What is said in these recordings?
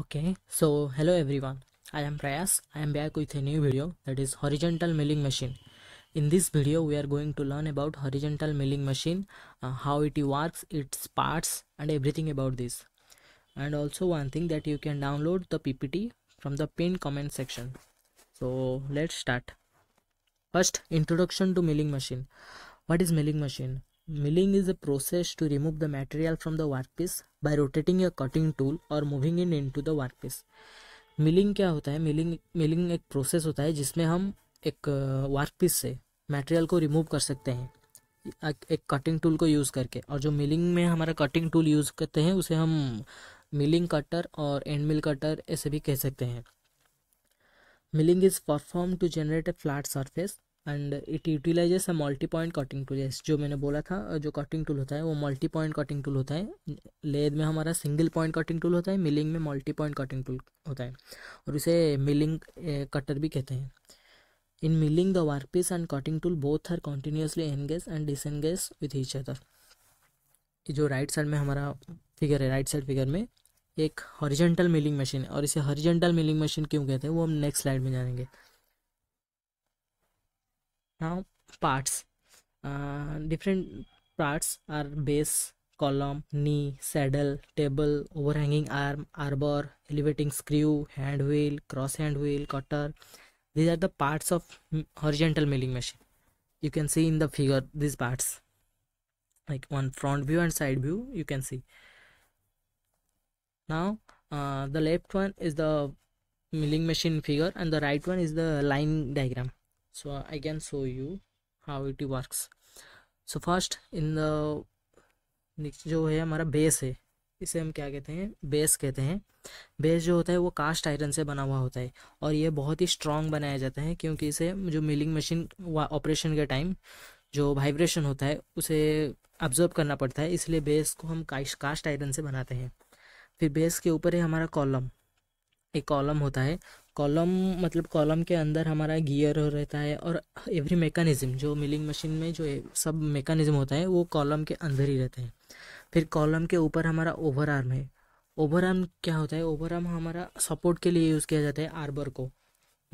Okay, so hello everyone. I am Prayas. I am back with a new video that is horizontal milling machine. In this video, we are going to learn about horizontal milling machine, uh, how it works, its parts, and everything about this. And also one thing that you can download the PPT from the pinned comment section. So let's start. First, introduction to milling machine. What is milling machine? Milling is a process to remove the material from the workpiece by rotating a cutting tool or moving it into the workpiece. Milling क्या होता है? Milling milling एक process होता है जिसमें हम एक workpiece से मटेरियल को रिमूव कर सकते हैं। एक कटिंग टूल को यूज़ करके। और जो मिलिंग में हमारा कटिंग टूल यूज़ करते हैं, उसे हम मिलिंग कटर और एंड मिल कटर ऐसे भी कह सकते हैं। Milling is perform to generate a flat surface and it utilises a multi point cutting tool जो मैंने बोला था जो कटिंग टूल होता है, वो मल्टी पॉइंट कटिंग टूल होता है। लेद में हमारा सिंगल पॉइंट कटिंग टूल होता है मिलिंग में मल्टी पॉइंट कटिंग टूल होता है। और इसे मिलिंग कटर भी कहते हैं। In milling the workpiece and cutting tool both are continuously engage and disengage with each other जो राइट साइड में हमारा फिगर है राइट साइड फिगर में, एक हॉरिजेंटल मिलिंग मशीन है। और इसे हॉरिजेंटल मिलिंग मशीन क्यों कहते हैं, वो हम नेक्स्ट स्लाइड में जानेंगे। Now parts. Uh, different parts are base column knee saddle table overhanging arm arbor elevating screw hand wheel cross hand wheel cutter. These are the parts of horizontal milling machine. You can see in the figure these parts. Like one front view and side view you can see. Now uh, the left one is the milling machine figure and the right one is the line diagram so, i can show you how it works. So, first, in the जो है हमारा base है, इसे हम क्या कहते हैं? Base कहते हैं। बेस जो होता है, वो कास्ट आयरन से बना हुआ होता है और ये बहुत ही स्ट्रॉन्ग बनाया जाता है क्योंकि इसे जो मिलिंग मशीन ऑपरेशन के टाइम जो वाइब्रेशन होता है, उसे ऑब्ज़र्व करना पड़ता है, इसलिए बेस को हम कास्ट आयरन से बनाते हैं। फिर बेस के ऊपर है हमारा कॉलम एक कॉलम होता है कॉलम मतलब कॉलम के अंदर हमारा गियर रहता है और एवरी मेकानिज़म जो मिलिंग मशीन में जो सब मेकानिज़म होता है, वो कॉलम के अंदर ही रहते हैं। फिर कॉलम के ऊपर हमारा ओवर आर्म है। ओवर आर्म क्या होता है? ओवर आर्म हमारा सपोर्ट के लिए यूज़ किया जाता है आर्बर को।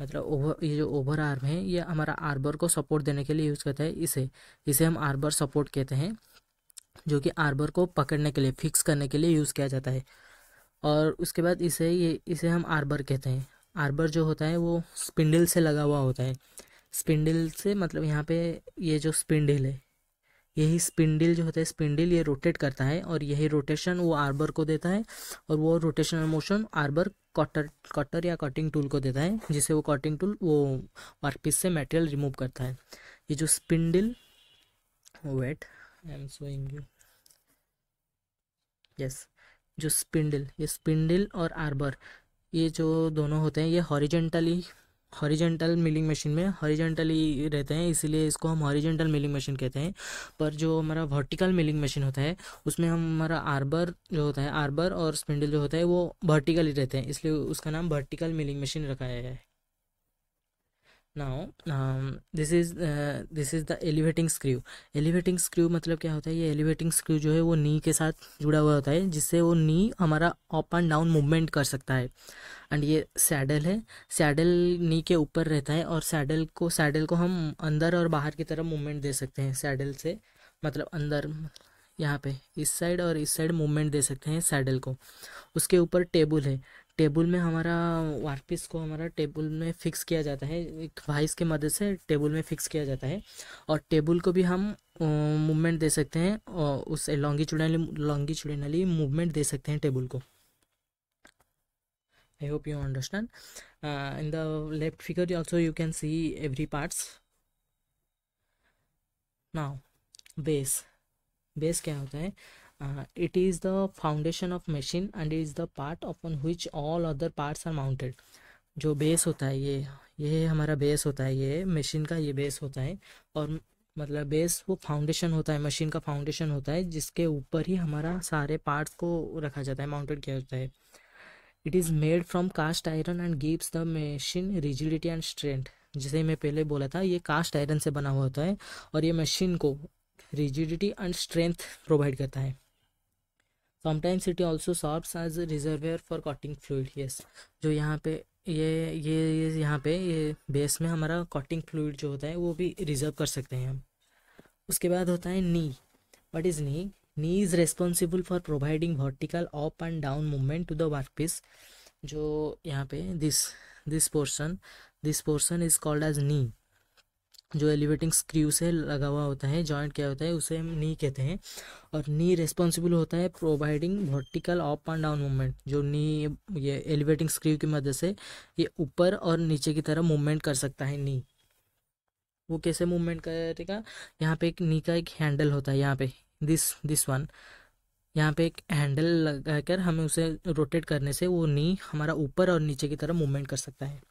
मतलब ओवर ये जो ओवर आर्म है, ये हमारा आर्बर को सपोर्ट देने के लिए यूज़ करता है। इसे इसे हम आर्बर सपोर्ट कहते हैं, जो कि आर्बर को पकड़ने के लिए फिक्स करने के लिए यूज़ किया जाता है। और उसके बाद इसे, ये, इसे हम आर्बर कहते हैं। आर्बर जो होता है वो स्पिंडल से लगा हुआ होता है। स्पिंडल से मतलब यहाँ पे ये जो स्पिंडल है, यही स्पिंडल जो होता है, स्पिंडल ये रोटेट करता है और यही रोटेशन वो आर्बर को देता है और वो rotational motion arbor cutter cutter या कटिंग टूल को देता है, जिसे वो कटिंग टूल वो वर्कपीस से मटेरियल रिमूव करता है। ये जो spindle wait I am showing you yes जो स्पिंडल ये स्पिंडल और आर्बर ये जो दोनों होते हैं, ये हॉरिजेंटली हॉरिजेंटल मिलिंग मशीन में हॉरिजेंटली रहते हैं, इसीलिए इसको हम हॉरिजेंटल मिलिंग मशीन कहते हैं। पर जो हमारा वर्टिकल मिलिंग मशीन होता है, उसमें हम हमारा आर्बर जो होता है आर्बर और स्पिंडल जो होता है, वो वर्टिकली रहते हैं, इसलिए उसका नाम वर्टिकल मिलिंग मशीन रखा गया है। Now this is this is the elevating screw elevating screw मतलब क्या होता है? ये एलिवेटिंग स्क्रू जो है, वो नी के साथ जुड़ा हुआ होता है, जिससे वो नी हमारा अप एंड डाउन मूवमेंट कर सकता है। एंड ये सैडल है। सैडल नी के ऊपर रहता है और सैडल को सैडल को हम अंदर और बाहर की तरफ़ मूवमेंट दे सकते हैं। सैडल से मतलब अंदर, यहाँ पे, इस साइड और इस साइड मूवमेंट दे सकते हैं सैडल को। उसके ऊपर टेबल है। टेबल में हमारा वारपीस को हमारा टेबल में फिक्स किया जाता है, एक वाइस के मदद से टेबल में फिक्स किया जाता है। और टेबल को भी हम मूवमेंट दे सकते हैं और उस लॉन्गिचुडनली लॉन्गिचुडनली मूवमेंट दे सकते हैं टेबल को। I hope you understand in the left figure also you can see every parts now base base क्या होता है? Uh, it is the foundation of machine and is the part upon which all other parts are mounted. जो base होता है ये ये हमारा base होता है ये मशीन का ये बेस होता है और मतलब बेस वो फाउंडेशन होता है मशीन का फाउंडेशन होता है जिसके ऊपर ही हमारा सारे पार्ट्स को रखा जाता है माउंटेड किया जाता है। It is made from cast iron and gives the machine rigidity and strength जिसे मैं पहले बोला था ये कास्ट आयरन से बना हुआ होता है और ये मशीन को रिजिडिटी एंड स्ट्रेंथ प्रोवाइड करता है। Sometimes it also serves as reservoir for cutting fluid yes जो यहाँ पे, ये ये ये यहाँ पे, ये बेस में हमारा कॉटिंग फ्लूड जो होता है, वो भी रिज़र्व कर सकते हैं हम। उसके बाद होता है knee what is knee knee is responsible for providing vertical up and down movement to the workpiece जो यहाँ पे this this portion this portion is called as knee जो एलिवेटिंग स्क्रू से लगा हुआ होता है जॉइंट क्या होता है, उसे हम नी कहते हैं। और नी रिस्पॉन्सिबल होता है providing vertical up and down movement जो नी ये एलिवेटिंग स्क्रू की मदद से ये ऊपर और नीचे की तरफ़ मूवमेंट कर सकता है नी वो कैसे मूवमेंट करेगा? यहाँ पे एक नी का एक हैंडल होता है, यहाँ पे दिस दिस वन यहाँ पे एक हैंडल लगाकर हमें उसे रोटेट करने से वो नी हमारा ऊपर और नीचे की तरफ़ मूवमेंट कर सकता है।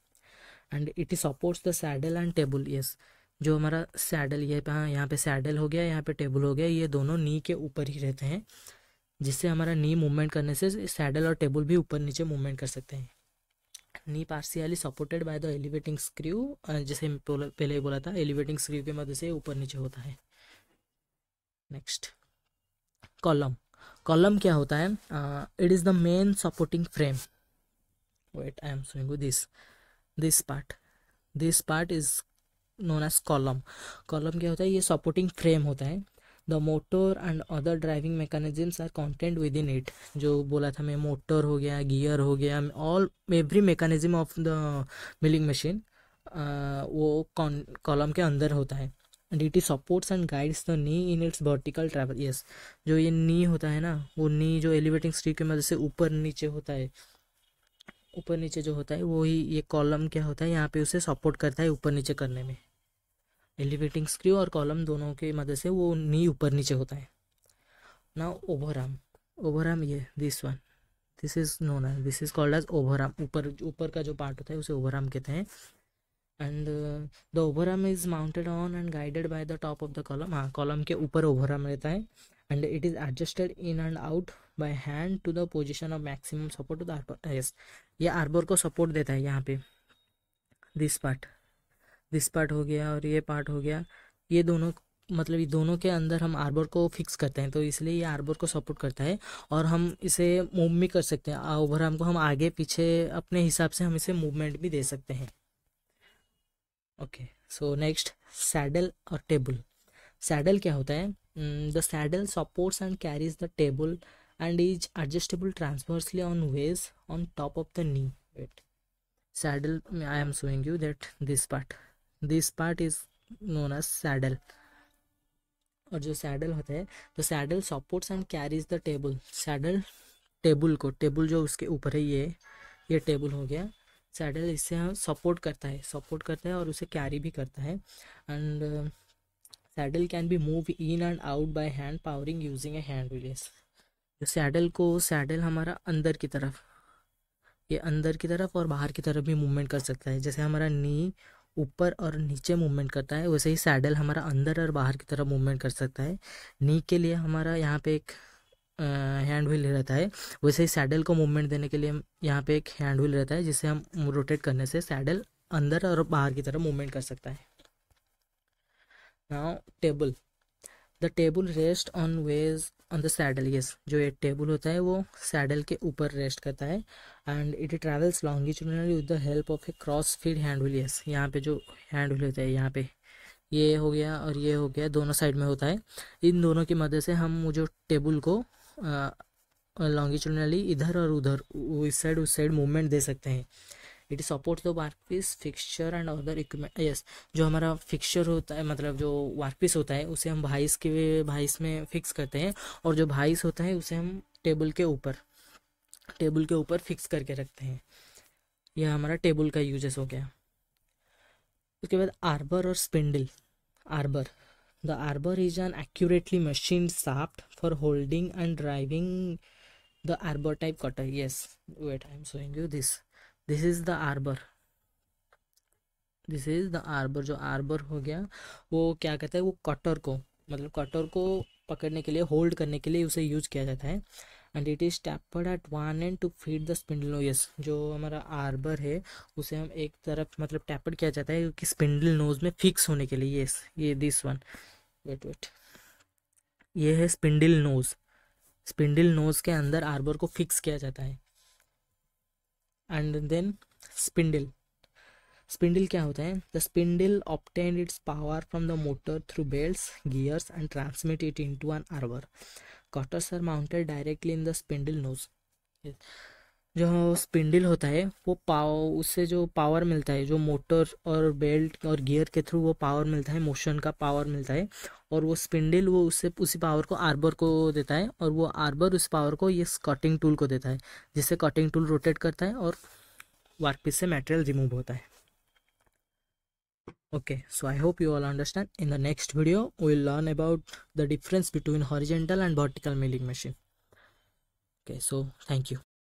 And it is supports the saddle and table yes जो हमारा सैडल, ये यहाँ पे सैडल हो गया, यहाँ पे टेबल हो गया, ये दोनों नी के ऊपर ही रहते हैं, जिससे हमारा नी मूवमेंट करने से सैडल और टेबल भी ऊपर नीचे मूवमेंट कर सकते हैं। Knee partially supported by the elevating screw जैसे पहले ही बोला था, एलिवेटिंग स्क्रू की मदद से ऊपर नीचे होता है। Next, column. कॉलम क्या होता है? It is the main supporting frame. Wait I am showing this this part this part is known as column column क्या होता है? ये सपोर्टिंग फ्रेम होता है। The motor and other driving mechanisms are content within it जो बोला था मैं मोटर हो गया गियर हो गया all every mechanism of the milling machine वो कॉलम के अंदर होता है। And it is supports and guides the knee in its vertical travel yes जो ये नी होता है ना, वो नी जो एलिवेटिंग स्ट्री की मदद से ऊपर नीचे होता है। ऊपर नीचे जो होता है, वो ही ये कॉलम क्या होता है, यहाँ पे उसे सपोर्ट करता है ऊपर नीचे करने में। एलिवेटिंग स्क्रू और कॉलम दोनों की मदद से वो नी ऊपर नीचे होता है। ना ओवरआर्म ओवरआर्म ये this one this is known as this is called as overarm ऊपर ऊपर का जो पार्ट होता है, उसे ओवरआर्म कहते हैं। And the overarm is mounted on and guided by the top of the column हाँ कॉलम के ऊपर ओवरआर्म रहता है। And it is adjusted in and out by hand to the position of maximum support to the arbor yes ये arbor को support देता है यहाँ पे। दिस पार्ट दिस पार्ट हो गया और ये पार्ट हो गया। ये दोनों मतलब ये दोनों के अंदर हम आर्बर को फिक्स करते हैं तो इसलिए ये आर्बर को सपोर्ट करता है और हम इसे मूव भी कर सकते हैं। ओवर आर्म को हम आगे पीछे अपने हिसाब से हम इसे मूवमेंट भी दे सकते हैं। ओके सो नेक्स्ट सैडल और टेबल सैडल क्या होता है? The saddle supports and carries the table and is adjustable transversely on ways on top of the knee wait saddle, i am showing you that this part. This part is known as saddle. और जो saddle होता है तो saddle supports and carries the table saddle table को table जो उसके ऊपर है, ये ये टेबल हो गया. सैडल इससे हम सपोर्ट करता है सपोर्ट करता है और उसे कैरी भी करता है. And saddle can be move in and out by hand powering using a hand saddle को, सैडल हमारा अंदर की तरफ़, ये अंदर की तरफ़ और बाहर की तरफ़ भी मूवमेंट कर सकता है। जैसे हमारा नी ऊपर और नीचे मूवमेंट करता है, वैसे ही सैडल हमारा अंदर और बाहर की तरफ़ मूवमेंट कर सकता है। नी के लिए हमारा यहाँ पे एक हैंड व्हील रहता है, वैसे ही सैडल को मूवमेंट देने के लिए यहाँ पे एक हैंड व्हील रहता है, जिसे हम रोटेट करने से सैडल अंदर और बाहर की तरफ़ मूवमेंट कर सकता है। Now table the table rest on ways on the saddle yes जो एक टेबल होता है वो सैडल के ऊपर रेस्ट करता है and it travels longitudinally with the help of a cross feed hand wheel यहाँ पे जो हैंड व्हील होता है, यहाँ पे ये हो गया और ये हो गया, दोनों साइड में होता है। इन दोनों की मदद से हम जो टेबल को लॉन्गिट्यूडनली इधर और उधर इस साइड उस साइड मूवमेंट दे सकते हैं। It support the workpiece fixture and other equipment yes जो हमारा फिक्सचर होता है मतलब जो वर्क पीस होता है, उसे हम भाइस के, भाइस में फिक्स करते हैं और जो भाइस होता है, उसे हम टेबल के ऊपर टेबल के ऊपर फिक्स करके रखते हैं। यह हमारा टेबल का यूजेस हो गया। उसके बाद आर्बर और spindle arbor the arbor is an accurately machine shaft for holding and driving the arbor type cutter yes, wait i am showing you this this is the arbor this is the arbor जो arbor हो गया, वो क्या कहता है? वो cutter को मतलब कटर को पकड़ने के लिए होल्ड करने के लिए उसे यूज़ किया जाता है। And it is tapered at one end to feed the spindle yes जो हमारा आर्बर है, उसे हम एक तरफ़ मतलब टैपर्ड किया जाता है कि स्पिंडल नोज़ में फिक्स होने के लिए। यस ये दिस वन वेट वेट ये है स्पिंडल नोज़ स्पिंडल नोज़ के अंदर आर्बर को फिक्स किया जाता है। एंड देन स्पिंडल स्पिंडल क्या होता है? The spindle obtain its power from the motor through belts gears and transmit it into an arbor cutters are mounted directly in the spindle nose जो spindle होता है, वो पाव, उससे जो पावर मिलता है, जो मोटर और बेल्ट और गियर के थ्रू वो पावर मिलता है मोशन का पावर मिलता है, और वो स्पिंडल वो उससे, उसी पावर को आर्बर को देता है, और वो आर्बर उस पावर को ये कटिंग टूल को देता है, जिससे कटिंग टूल रोटेट करता है और वर्कपीस से मटेरियल रिमूव होता है। Okay, so i hope you all understand. In the next video we'll learn about the difference between horizontal and vertical milling machine. Okay, so thank you.